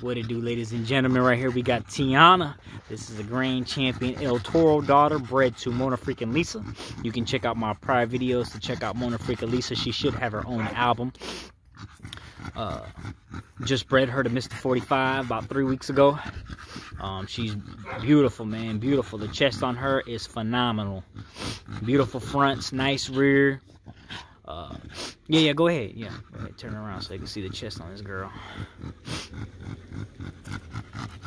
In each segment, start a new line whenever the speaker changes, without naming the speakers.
What it do, ladies and gentlemen? Right here we got Tianna. This is a grand champion El Torro daughter, bred to Mona Freaking Lisa. You can check out my prior videos to check out Mona Freaking Lisa. She should have her own album. Uh, just bred her to Mr. 45 about three weeks ago. Um, she's beautiful, man. Beautiful. The chest on her is phenomenal. Beautiful fronts, nice rear. Uh, yeah, yeah, go ahead. Yeah, go ahead. Turn around so you can see the chest on this girl.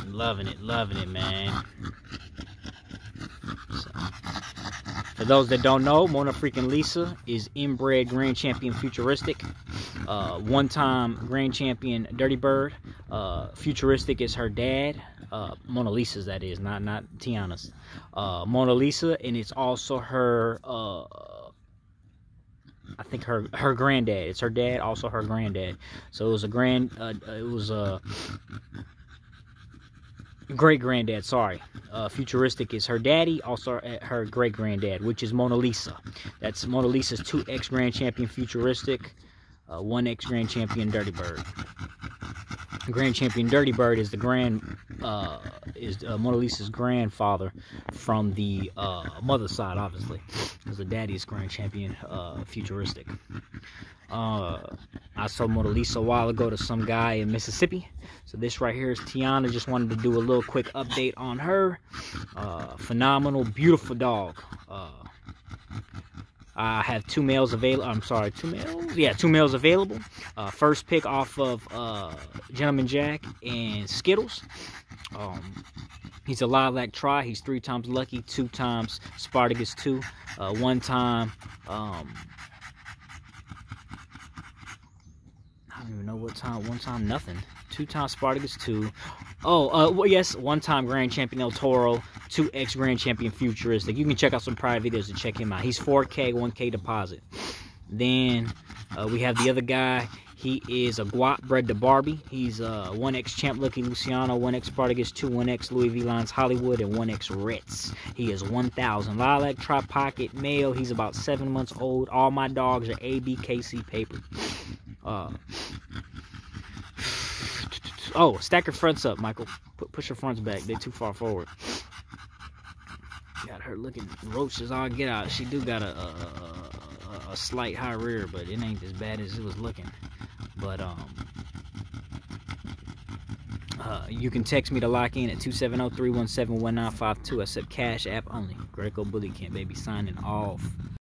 Loving it, loving it, man. So, for those that don't know, Mona Freaking Lisa is inbred Grand Champion Futuristic. Uh, One-time Grand Champion Dirty Bird. Uh, Futuristic is her dad. Uh, Mona Lisa's, that is, not not Tianna's. Uh, Mona Lisa, and it's also her uh, I think her her granddad. It's her dad, also her granddad. So it was a grand. Uh, it was a great granddad. Sorry, uh, futuristic is her daddy, also her great granddad, which is Mona Lisa. That's Mona Lisa's two X Grand Champion futuristic, uh, one X Grand Champion Dirty Bird. Grand Champion Dirty Bird is the grand uh, is uh, Mona Lisa's grandfather from the uh, mother side, obviously, because the daddy is Grand Champion uh, Futuristic. Uh, I sold Mona Lisa a while ago to some guy in Mississippi. So this right here is Tianna. Just wanted to do a little quick update on her. Uh, phenomenal, beautiful dog. I have two males available. I'm sorry, two males. Yeah, two males available. Uh, first pick off of uh, Gentleman Jack and Skittles. Um, he's a lilac tri. He's three times lucky, two times Spartacus two, uh, one time. Um, I don't even know what time. One time nothing. Two times Spartacus two. Oh, uh, well, yes, one time Grand Champion El Torro, two X Grand Champion Futuristic. You can check out some prior videos to check him out. He's 4K, 1K deposit. Then uh, we have the other guy. He is a Guap bred to Barbie. He's uh, 1X Champ Lucky Luciano, 1X Spartacus, 2 1X Louis V Lines Hollywood, and 1X Ritz. He is 1,000. Lilac Tri Pocket male. He's about 7 months old. All my dogs are ABKC paper. Uh, oh, stack your fronts up, Michael. Put, push your fronts back. They're too far forward. Got her looking roaches all get out. She do got a, a, a, a slight high rear, but it ain't as bad as it was looking. But, um, uh, you can text me to lock in at 270-317-1952. Accept Cash App only. Greko Bully Kamp, baby, signing off.